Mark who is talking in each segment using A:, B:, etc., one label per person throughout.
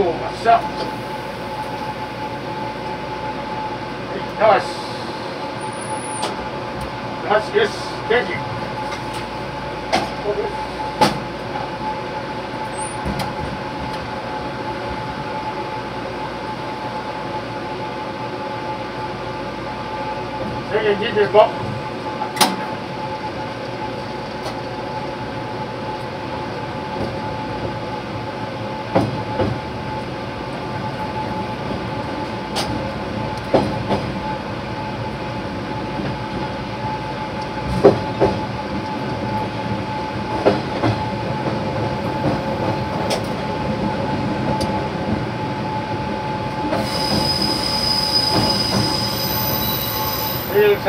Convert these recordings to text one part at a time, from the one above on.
A: 行発射はいよしよしよし定時ここです制限25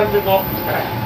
A: 制限35テ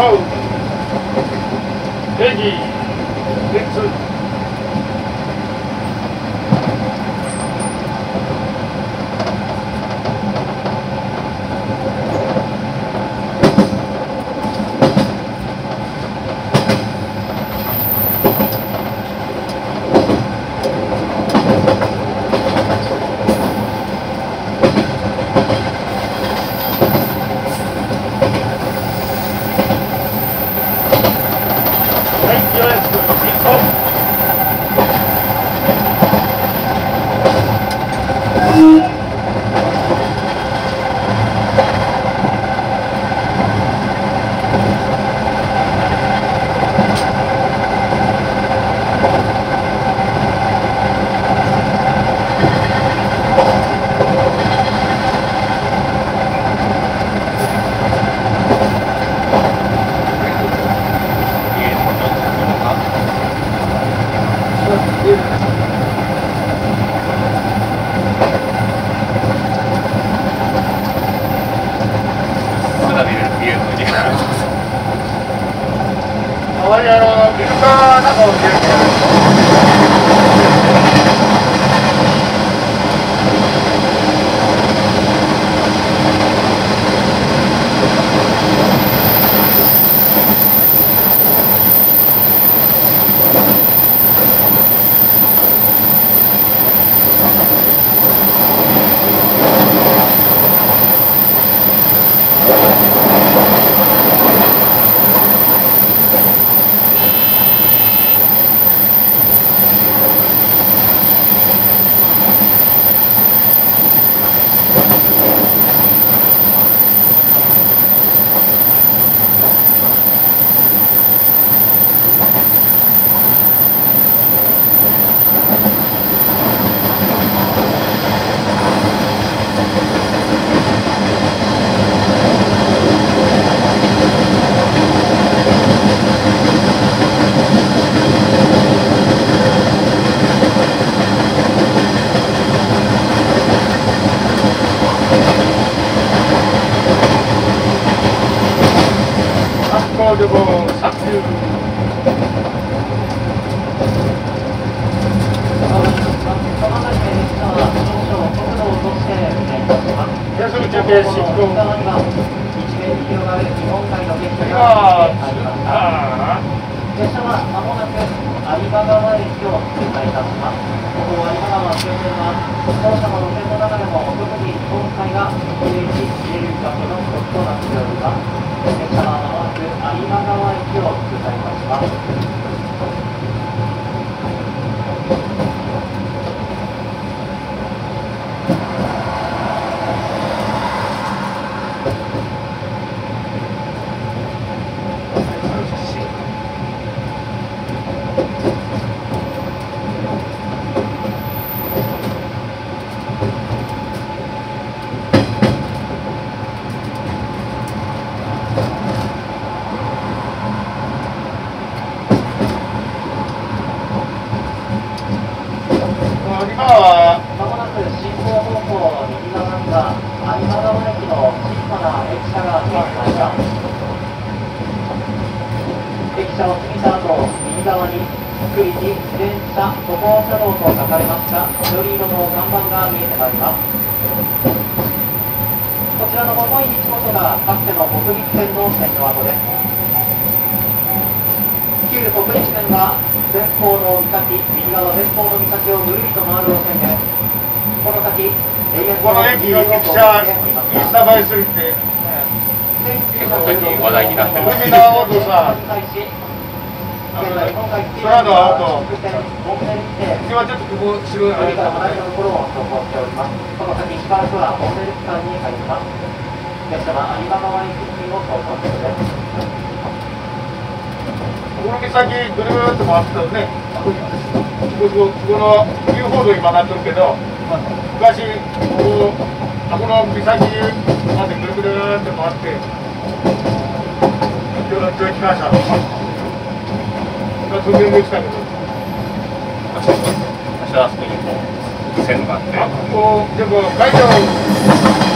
A: 進行
B: レディ
A: 福井自転車歩行者道と書かれました緑色の看板が見えてまいります。こちらの細い道こそがかつての北陸線の線の跡です。旧北陸線は前方の岬、右側前方の岬をぐるりと回る路線です。この先、
B: この駅が駅舎インスタ映えするって
C: 結構最近話題になってる
B: 海の青とさ
A: 現在、今回、
B: 空の青と
A: 運転、本線で、
B: 今ちょっとここ白いあれ
A: 右から
B: が
A: こ。の先、石川空、本線区間に入ります。列車は有馬川駅付近を走行中です。
B: この先ぐるぐるっと回ってたらねこここの遊歩道に曲がってるけど昔ここあこの岬までぐるぐるって回って今日の蒸気機関車今飛んでる来たけど
C: 明日あそこにこう線があって。
B: あこうでも会場「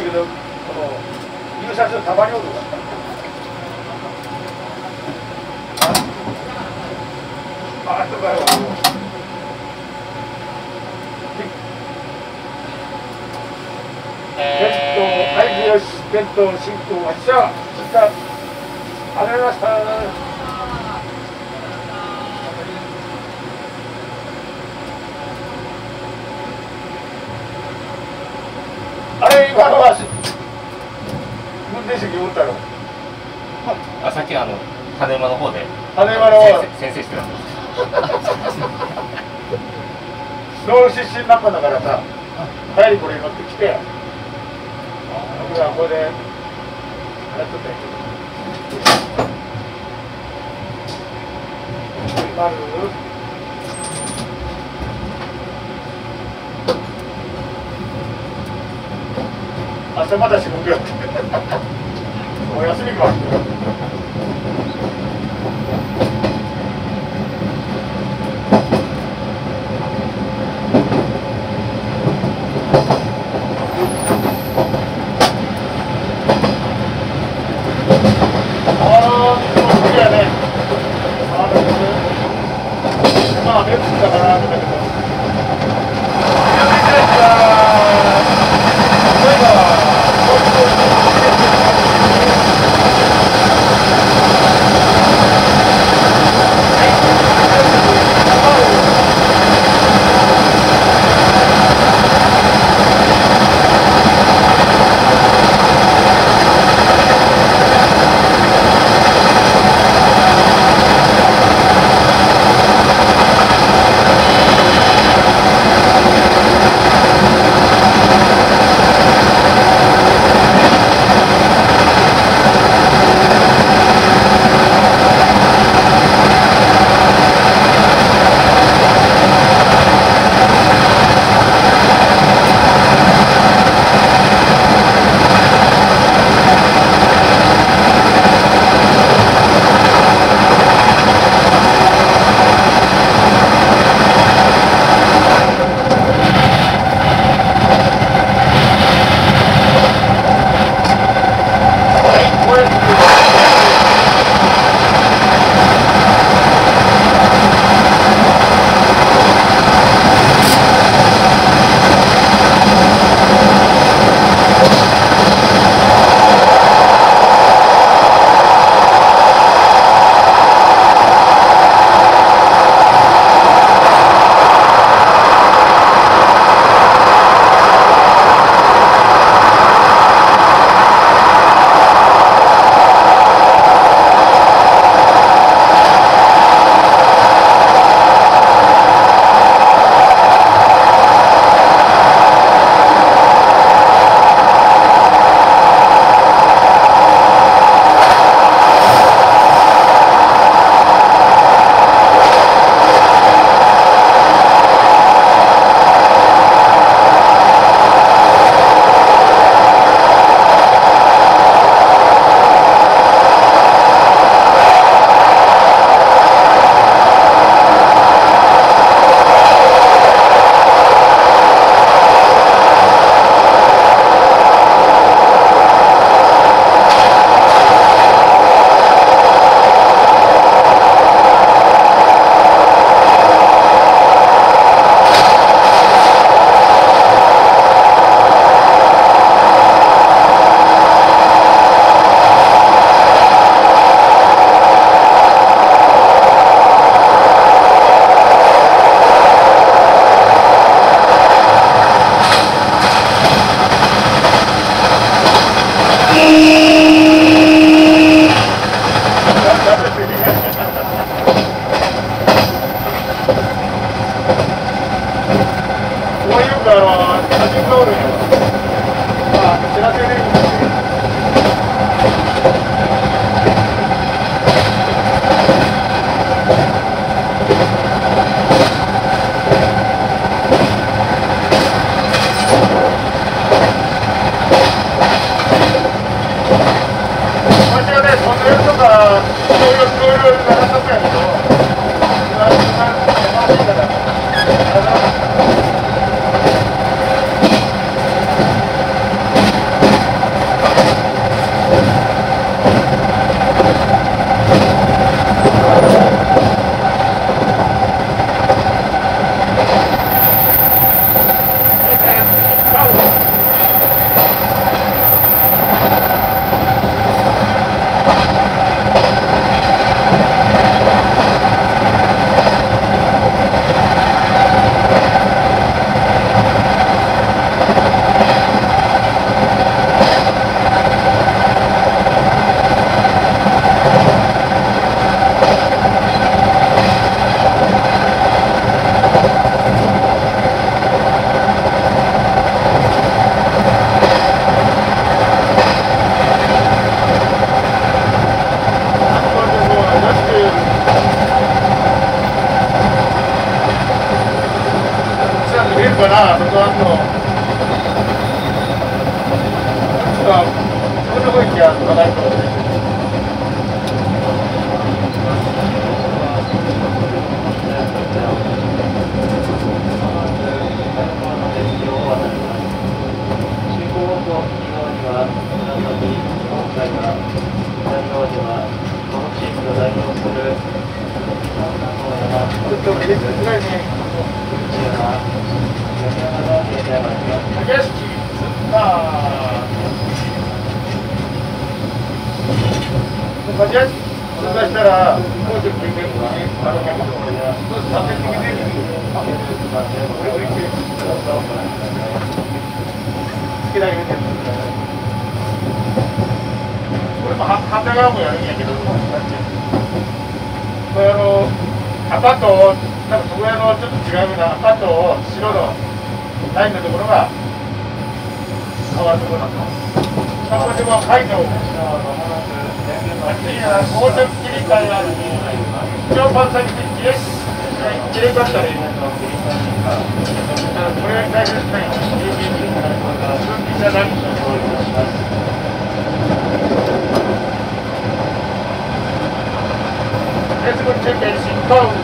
B: 言うとやけどこの入社するたまにおるわああとかよ弁当はいよし弁当進行発車したありがとうございましたあれ今のは運転席おったの
C: あさっきあの羽馬の方で
B: 羽馬の方
C: 先生先生してたんです
B: 農出身なんだからさ帰りこれ乗ってきて僕らここでやっとったんやけど今る明日また仕事やってお 休みか。とりあえず、通過したら、もうちょっと行け。ててみてる。これを行ける。好きな言うてる。これもは反対側もやるんやけど、これあの、赤と、なんかそこらのちょっと違うような赤と白のラインのところが変わるところなんです。そこでも解除を。もうちょっと切り替えがある一応パンサーに切れ切ればったらい。Let's go check and see.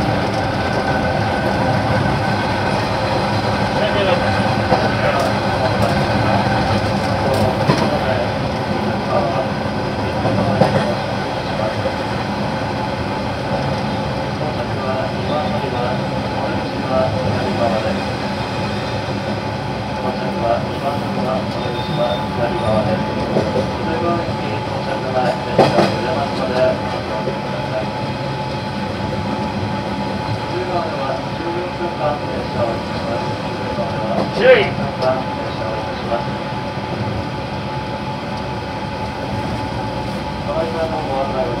B: 左す随分駅到着前列車揺れますのでご乗車ください合さんのご案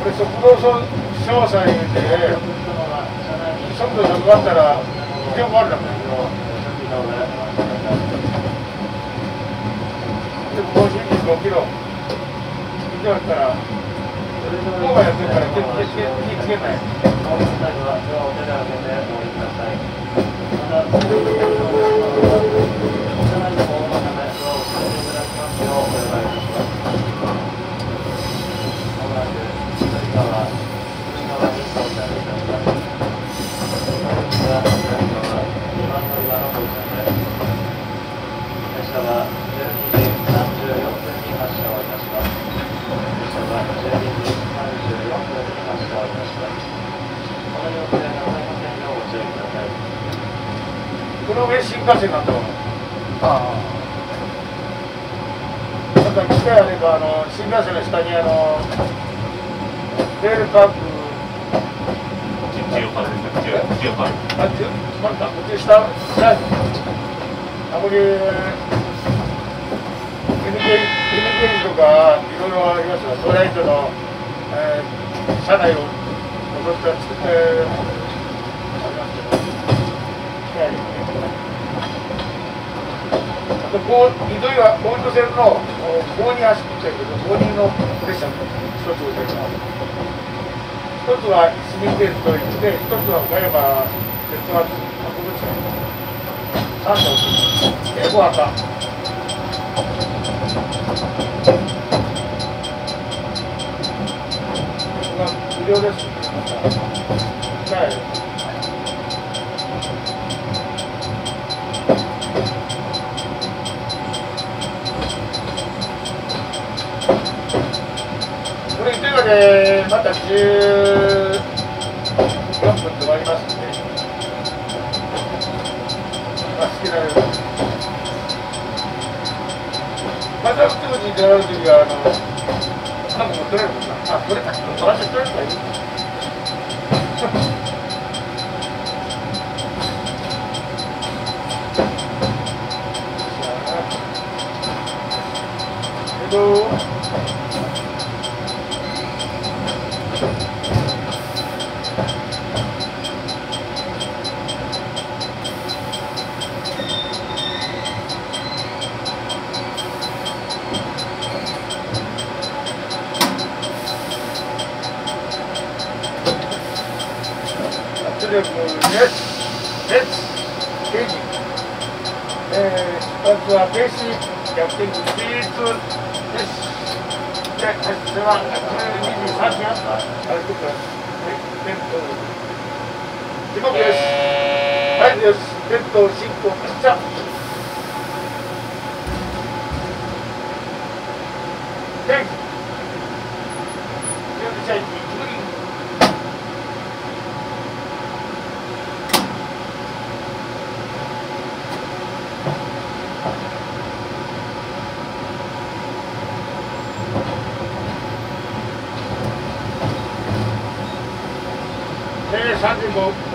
B: これ速度詳細で速度なくなったら危険もあるだけどでも55キロ以上だったらこうやってるから気気気気つけないこの上新幹線なんだろう
C: あ。
B: なんか機会あればあの新幹線の下にあのレールパーク
C: あ
B: っちなんかこっち下下にあこれ NK, とかいろいろありますよトライトの、えー、車内を覗いて。作って。ありますけど機械ですねあとこう糸魚川大糸線の5に走ってるけど5人の列車の一つで一つは市民鉄といって一つは岡山鉄圧博物館三条エゴアカ無料です。はいこれ糸魚川でまた14分で終わりますんで、まあ、好きなように。また普通に出られるときは、あの、なんかも取れるもんな。あ、取れた。私取れるからいい。えっと、圧力です。です。ゲージ。えー、出発は停止、逆転起立です。で、はい、では、23時ああれ、ちょっと、え、テント。時刻です。はい、です。テント進行発車。え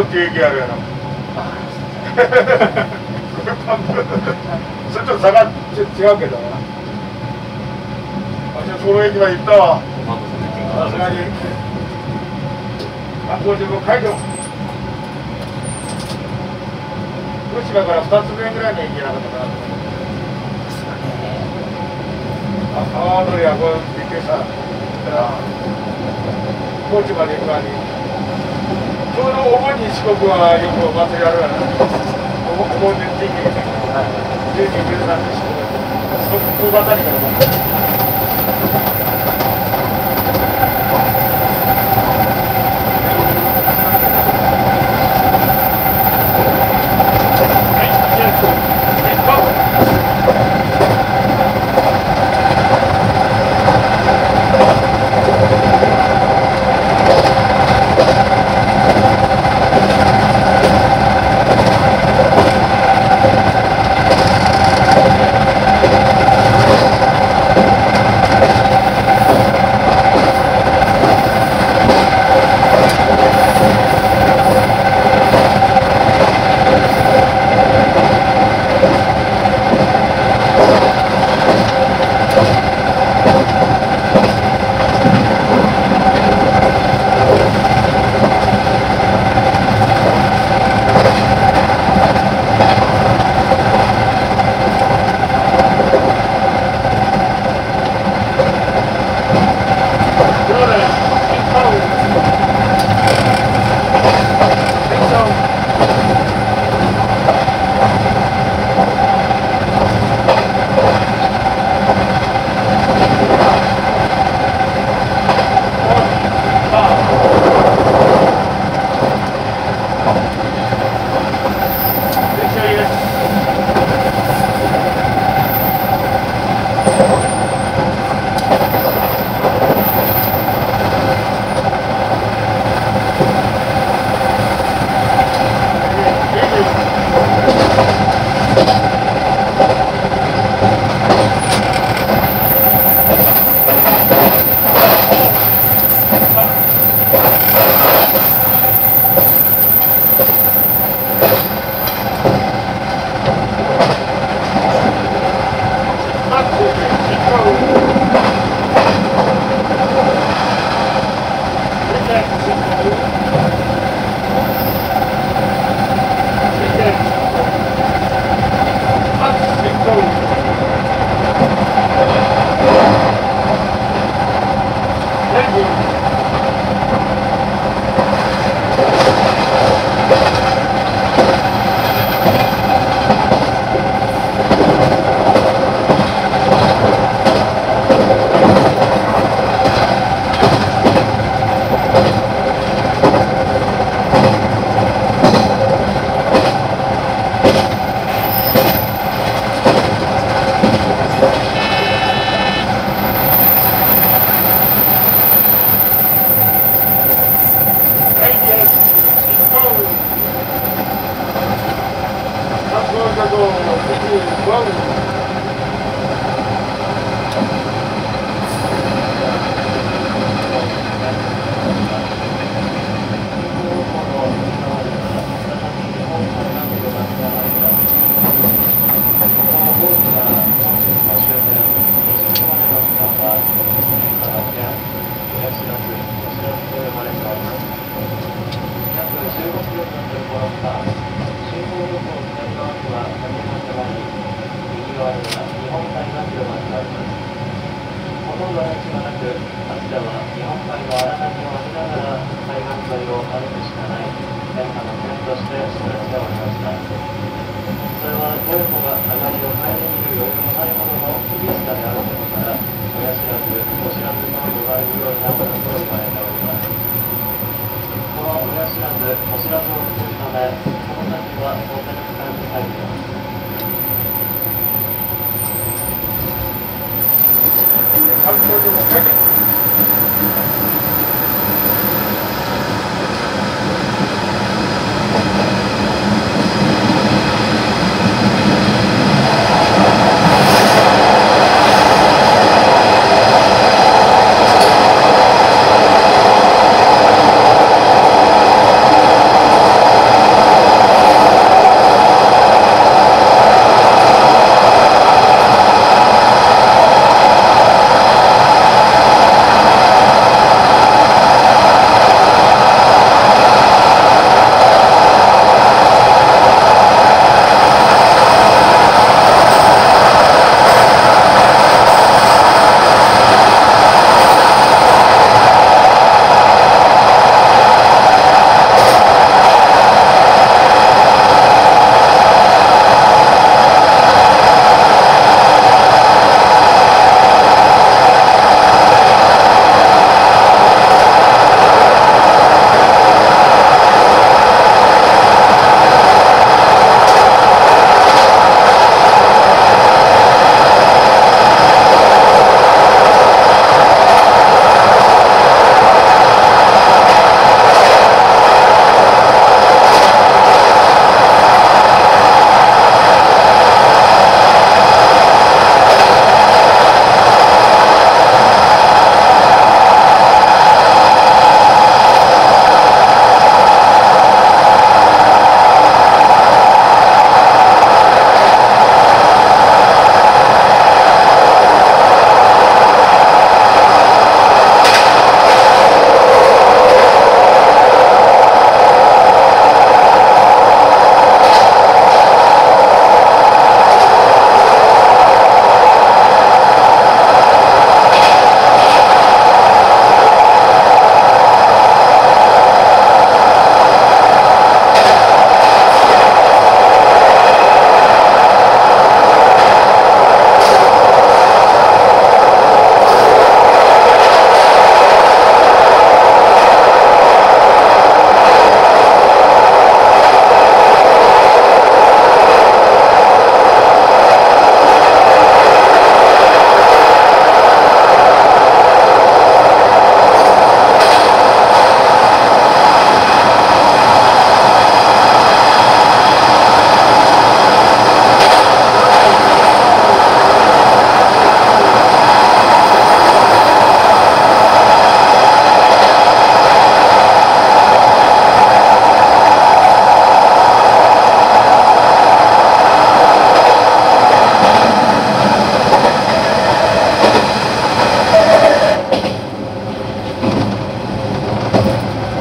B: バンドっていう駅あるやろ。それちょっと差がち違うけど。な私この駅まで行ったわ。
C: さ
B: すがに。あこれでもう解除福島から2つ目ぐらいに行けなかったかなと思って。あ川のりはこれびっくりした高知まで行くのに。ちょうどお盆に四国はよくお祭りあるわなお盆お盆で地域12、13日四国そこばかりから。半分で
D: も書いて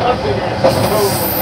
B: こ